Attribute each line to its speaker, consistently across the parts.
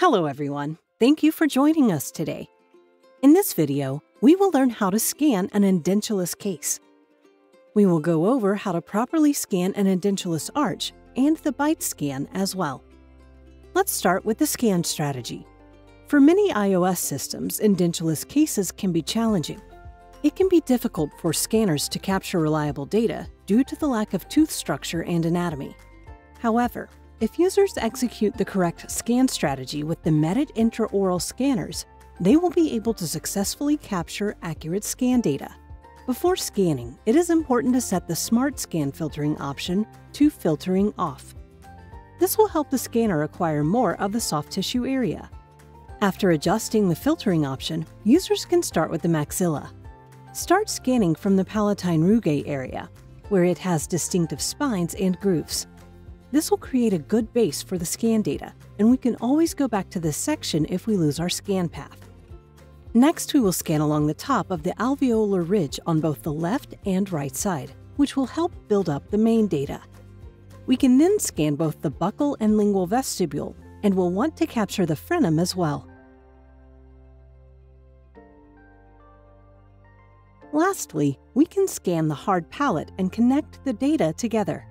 Speaker 1: Hello everyone, thank you for joining us today. In this video, we will learn how to scan an edentulous case. We will go over how to properly scan an edentulous arch and the bite scan as well. Let's start with the scan strategy. For many iOS systems, edentulous cases can be challenging. It can be difficult for scanners to capture reliable data due to the lack of tooth structure and anatomy. However, if users execute the correct scan strategy with the Medit intraoral scanners, they will be able to successfully capture accurate scan data. Before scanning, it is important to set the Smart Scan filtering option to filtering off. This will help the scanner acquire more of the soft tissue area. After adjusting the filtering option, users can start with the maxilla. Start scanning from the palatine rugae area, where it has distinctive spines and grooves. This will create a good base for the scan data, and we can always go back to this section if we lose our scan path. Next, we will scan along the top of the alveolar ridge on both the left and right side, which will help build up the main data. We can then scan both the buccal and lingual vestibule, and we'll want to capture the frenum as well. Lastly, we can scan the hard palate and connect the data together.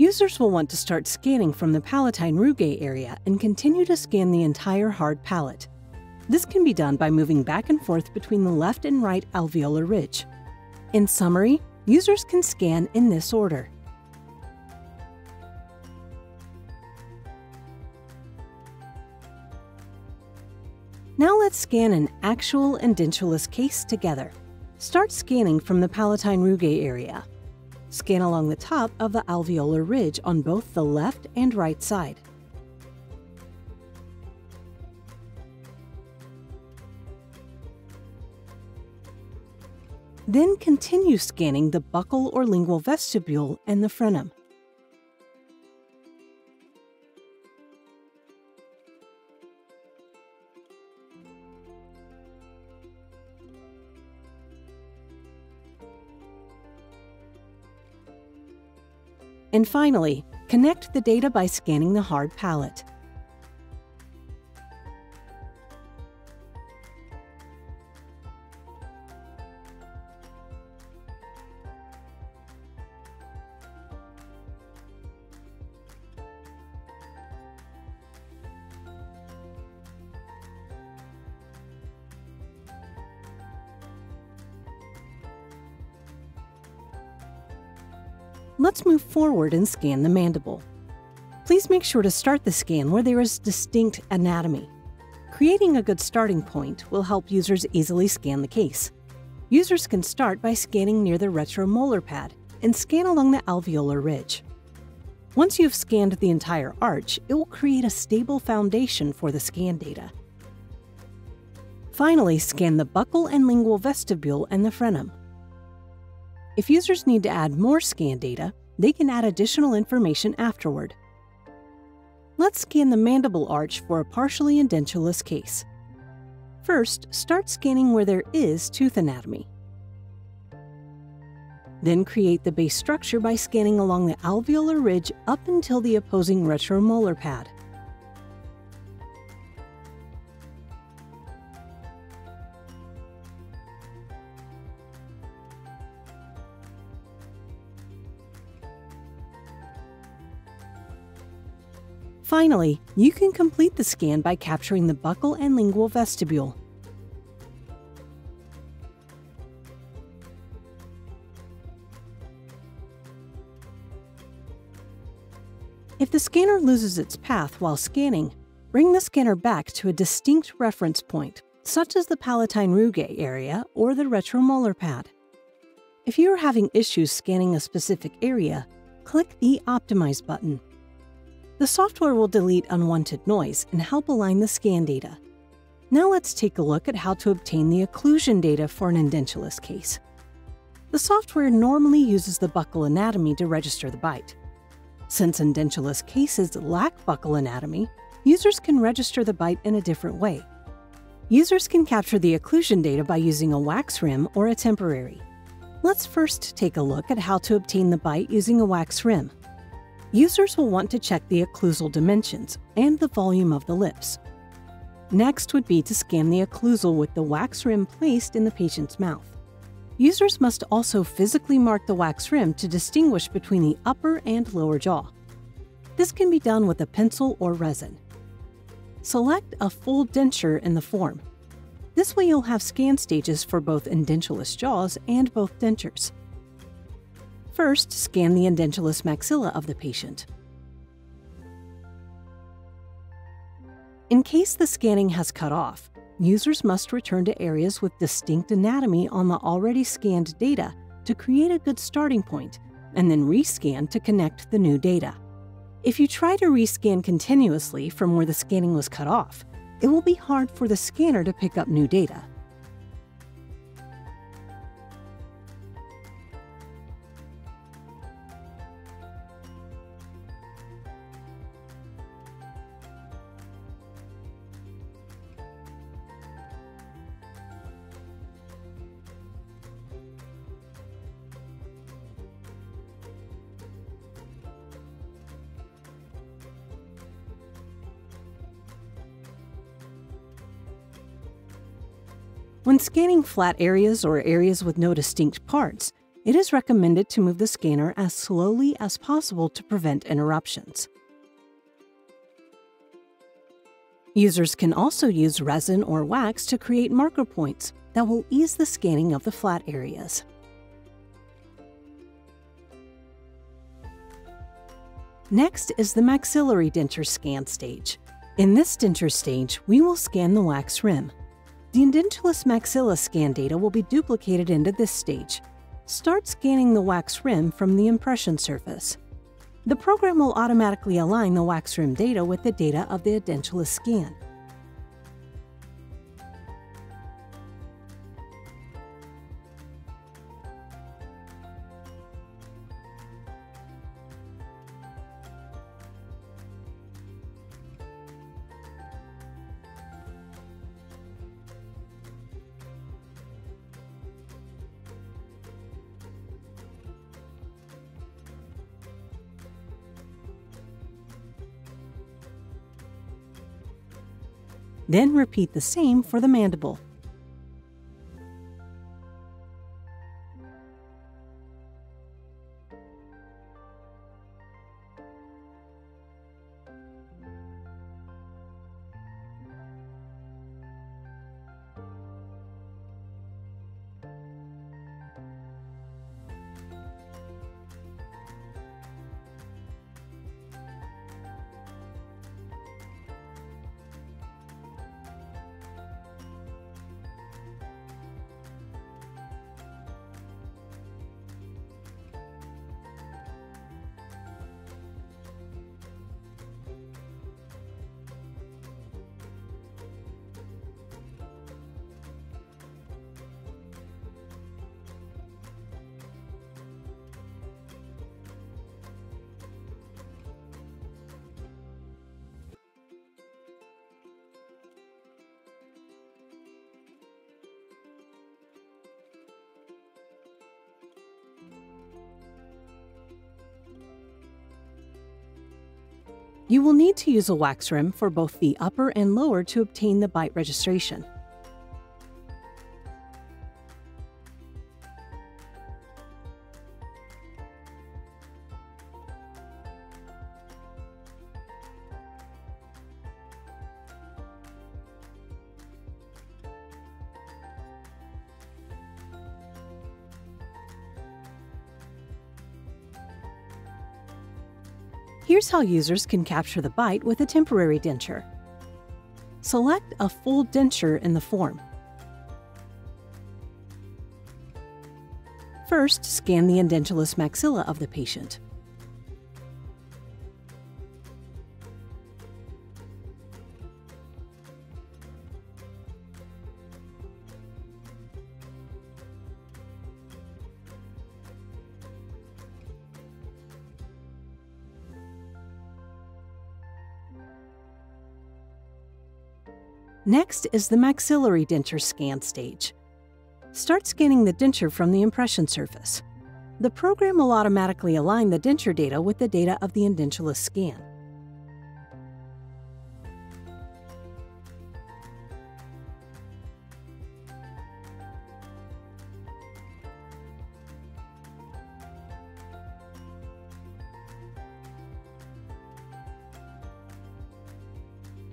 Speaker 1: Users will want to start scanning from the palatine rugae area and continue to scan the entire hard palate. This can be done by moving back and forth between the left and right alveolar ridge. In summary, users can scan in this order. Now let's scan an actual edentulous case together. Start scanning from the palatine rugae area. Scan along the top of the alveolar ridge on both the left and right side. Then continue scanning the buccal or lingual vestibule and the frenum. And finally, connect the data by scanning the hard palate. Let's move forward and scan the mandible. Please make sure to start the scan where there is distinct anatomy. Creating a good starting point will help users easily scan the case. Users can start by scanning near the retromolar pad and scan along the alveolar ridge. Once you've scanned the entire arch, it will create a stable foundation for the scan data. Finally, scan the buccal and lingual vestibule and the frenum. If users need to add more scan data, they can add additional information afterward. Let's scan the mandible arch for a partially edentulous case. First, start scanning where there is tooth anatomy. Then create the base structure by scanning along the alveolar ridge up until the opposing retromolar pad. Finally, you can complete the scan by capturing the buccal and lingual vestibule. If the scanner loses its path while scanning, bring the scanner back to a distinct reference point, such as the palatine rugae area or the retromolar pad. If you are having issues scanning a specific area, click the Optimize button. The software will delete unwanted noise and help align the scan data. Now let's take a look at how to obtain the occlusion data for an edentulous case. The software normally uses the buccal anatomy to register the bite. Since edentulous cases lack buccal anatomy, users can register the bite in a different way. Users can capture the occlusion data by using a wax rim or a temporary. Let's first take a look at how to obtain the bite using a wax rim. Users will want to check the occlusal dimensions and the volume of the lips. Next would be to scan the occlusal with the wax rim placed in the patient's mouth. Users must also physically mark the wax rim to distinguish between the upper and lower jaw. This can be done with a pencil or resin. Select a full denture in the form. This way you'll have scan stages for both edentulous jaws and both dentures. First, scan the edentulous maxilla of the patient. In case the scanning has cut off, users must return to areas with distinct anatomy on the already scanned data to create a good starting point, and then rescan to connect the new data. If you try to rescan continuously from where the scanning was cut off, it will be hard for the scanner to pick up new data. When scanning flat areas or areas with no distinct parts, it is recommended to move the scanner as slowly as possible to prevent interruptions. Users can also use resin or wax to create marker points that will ease the scanning of the flat areas. Next is the maxillary denture scan stage. In this denture stage, we will scan the wax rim. The edentulous maxilla scan data will be duplicated into this stage. Start scanning the wax rim from the impression surface. The program will automatically align the wax rim data with the data of the edentulous scan. Then repeat the same for the mandible. You will need to use a wax rim for both the upper and lower to obtain the bite registration. Here's how users can capture the bite with a temporary denture. Select a full denture in the form. First, scan the edentulous maxilla of the patient. Next is the maxillary denture scan stage. Start scanning the denture from the impression surface. the program will automatically align the denture data with the data of the edentulous scan.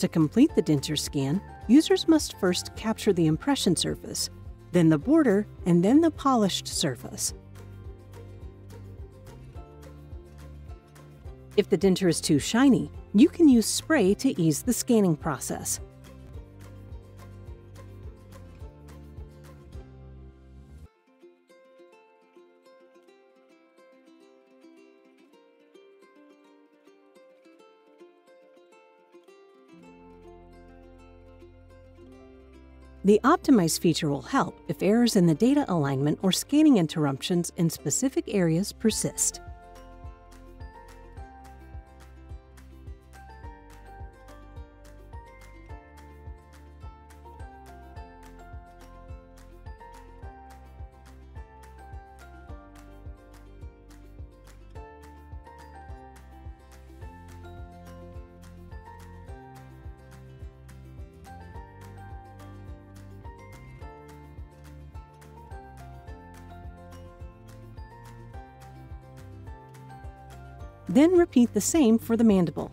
Speaker 1: To complete the denture scan, users must first capture the impression surface, then the border, and then the polished surface. If the denture is too shiny, you can use spray to ease the scanning process. The Optimize feature will help if errors in the data alignment or scanning interruptions in specific areas persist. Then repeat the same for the mandible.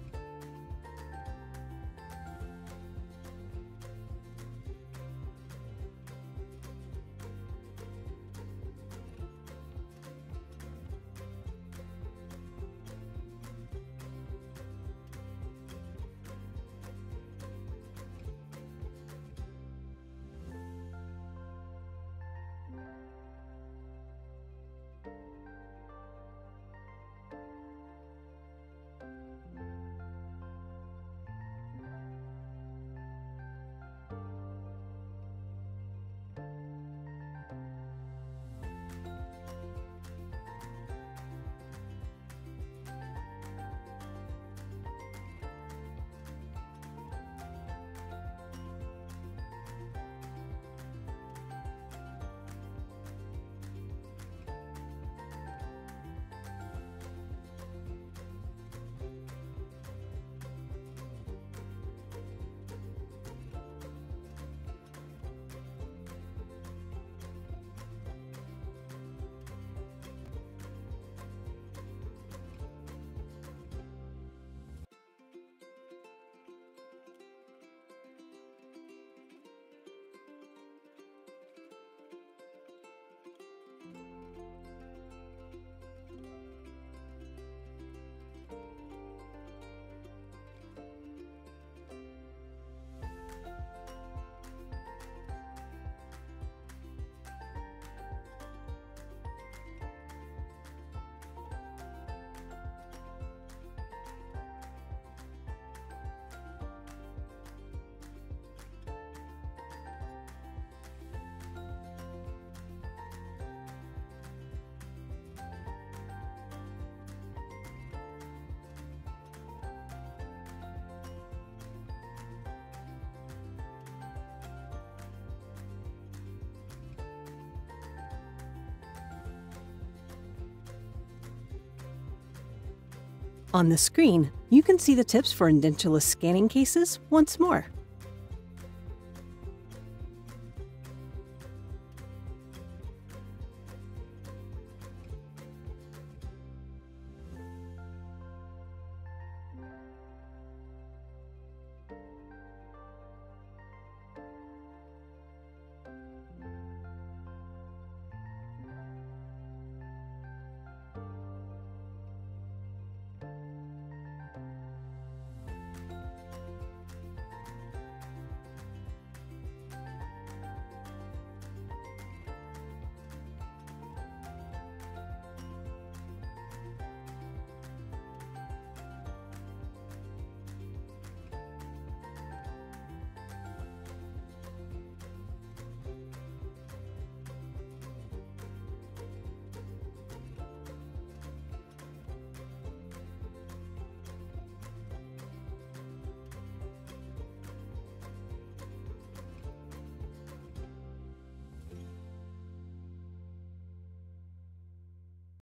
Speaker 1: On the screen, you can see the tips for edentulous scanning cases once more.